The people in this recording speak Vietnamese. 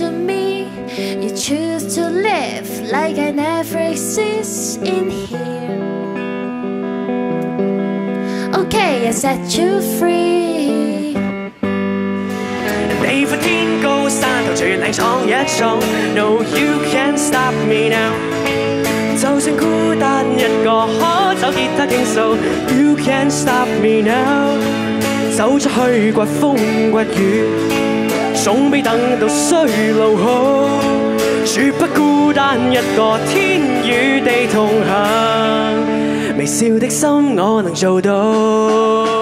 to me You choose to live like I never exist in here Okay, I set you free 你歡天高山頭絕嶺闖一闖，No you can't stop me now。就算孤單一個，可找吉他傾訴，You can't stop me now。走出去，刮風刮雨。总比等到衰老好，绝不孤单一个，天与地同行，微笑的心我能做到。